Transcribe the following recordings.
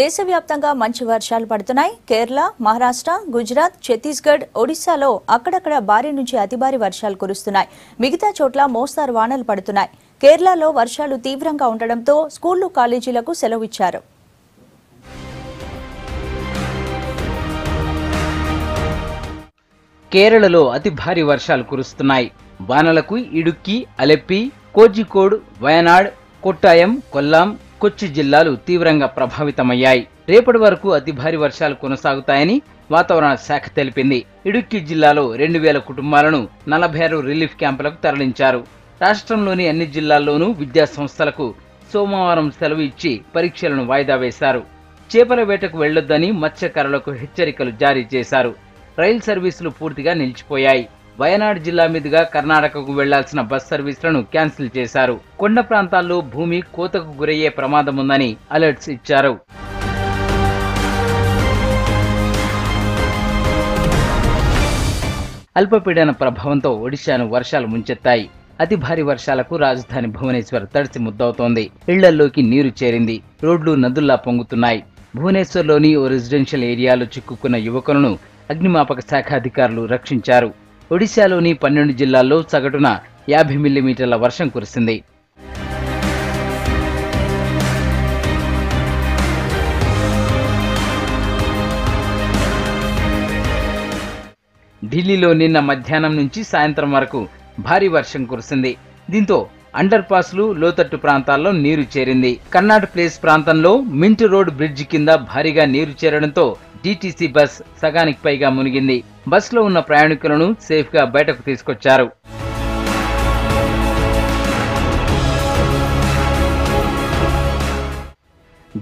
దేశవ్యాప్తంగా మంచి వర్షాలు పడుతున్నాయి. కేరళ మహారాష్ట్ర గుజరాత్ ఛత్తీస్గఢ్ ఒడిశాలో అక్కడక్కడ భారీ నుంచి అతి భారీ వర్షాలు కురుస్తున్నాయి. మిగతా చోట్ల మోస్తారు వానలు పడుతున్నాయి. కేరళలో వర్షాలు తీవ్రంగా ఉండడంతో స్కూళ్ళు కాలేజీలకు సెలవు ఇచ్చారు కేరళలో అతి భారీ వర్షాలు కురుస్తున్నాయి. వానలకు ఇడుక్కి అలెప్పి కోజికోడ్ వయనాడ్ కొట్టాయం కొల్లాం కొచ్చి జిల్లాలు తీవ్రంగా ప్రభావితమయ్యాయి. రేపటి వరకు అతి భారీ వర్షాలు కొనసాగుతాయని వాతావరణ శాఖ తెలిపింది. ఇడుక్కి జిల్లాలో రెండు వేల కుటుంబాలను నలభై ఆరు రిలీఫ్ క్యాంపులకు తరలించారు. రాష్ట్రంలోని అన్ని జిల్లాల్లోనూ విద్యా సంస్థలకు సోమవారం సెలవు ఇచ్చి పరీక్షలను వాయిదా వేశారు. చేపల వేటకు వెళ్ళొద్దని మత్స్యకారులకు హెచ్చరికలు జారీ చేశారు. రైలు సర్వీసులు పూర్తిగా నిలిచిపోయాయి. వయనాడ్ జిల్లా మీదుగా కర్ణాటకకు వెళ్ళాల్సిన బస్ సర్వీసులను క్యాన్సిల్ చేశారు. కొండ ప్రాంతాల్లో భూమి కోతకు గురయ్యే ప్రమాదం ఉందని అలర్ట్స్ ఇచ్చారు. అల్పపీడన ప్రభావంతో ఒడిశాను వర్షాలు ముంచెత్తాయి. అతి భారీ వర్షాలకు రాజధాని భువనేశ్వర్ తడిసి ముద్దవుతోంది. ఇళ్ళల్లోకి నీరు చేరింది. రోడ్లు నదుల్లా పొంగుతున్నాయి. భువనేశ్వర్లోని ఓ రెసిడెన్షియల్ ఏరియాలో చిక్కుకున్న యువకులను అగ్నిమాపక శాఖ అధికారులు రక్షించారు. ఒడిశాలోని పన్నెండు జిల్లాల్లో సగటున యాభై మిల్లీమీటర్ల వర్షం కురిసింది. ఢిల్లీలో నిన్న మధ్యాహ్నం నుంచి సాయంత్రం వరకు భారీ వర్షం కురిసింది. దీంతో అండర్ పాస్లు లోతట్టు ప్రాంతాల్లో నీరు చేరింది. కన్నాడ్ ప్లేస్ ప్రాంతంలో మింట్ రోడ్ బ్రిడ్జ్ కింద భారీగా నీరు చేరడంతో డీటీసీ బస్ సగానికి పైగా మునిగింది. బస్సులో ఉన్న ప్రయాణికులను సేఫ్గా బయటకు తీసుకొచ్చారు.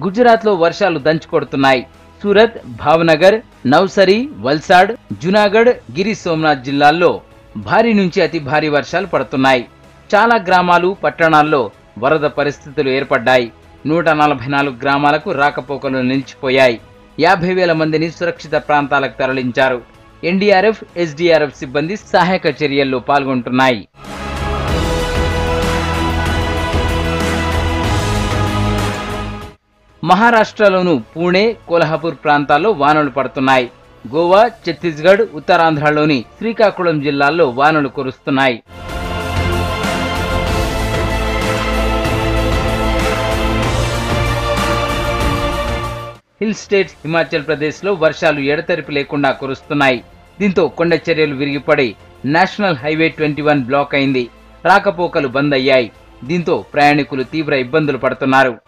గుజరాత్లో వర్షాలు దంచుకొడుతున్నాయి. సూరత్ భావనగర్ నవ్సరి వల్సాడ్ జునాగఢ్ గిరి సోమనాథ్ జిల్లాల్లో భారీ నుంచి అతి భారీ వర్షాలు పడుతున్నాయి. చాలా గ్రామాలు పట్టణాల్లో వరద పరిస్థితులు ఏర్పడ్డాయి. నూట నలభై నాలుగు గ్రామాలకు రాకపోకలు నిలిచిపోయాయి. యాభై వేల మందిని సురక్షిత ప్రాంతాలకు తరలించారు. ఎన్డీఆర్ఎఫ్ ఎస్డీఆర్ఎఫ్ సిబ్బంది సహాయక చర్యల్లో పాల్గొంటున్నాయి. మహారాష్ట్రలోను పూణే కోల్హాపూర్ ప్రాంతాల్లో వానలు పడుతున్నాయి. గోవా ఛత్తీస్గఢ్ ఉత్తరాంధ్రలోని శ్రీకాకుళం జిల్లాల్లో వానలు కురుస్తున్నాయి. హిల్ స్టేట్స్ హిమాచల్ ప్రదేశ్లో వర్షాలు ఎడతెరిపి లేకుండా కురుస్తున్నాయి. దీంతో కొండ చర్యలు విరిగిపడి national highway twenty one block అయింది. రాకపోకలు బంద్ అయ్యాయి. దీంతో ప్రయాణికులు తీవ్ర ఇబ్బందులు పడుతున్నారు.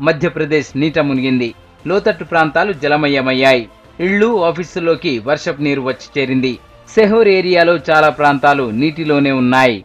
మధ్యప్రదేశ్ నీట మునిగింది. లోతట్టు ప్రాంతాలు జలమయమయ్యాయి. ఇళ్ళు ఆఫీసుల్లోకి వర్షపు నీరు వచ్చి చేరింది. సెహోర్ ఏరియాలో చాలా ప్రాంతాలు నీటిలోనే ఉన్నాయి.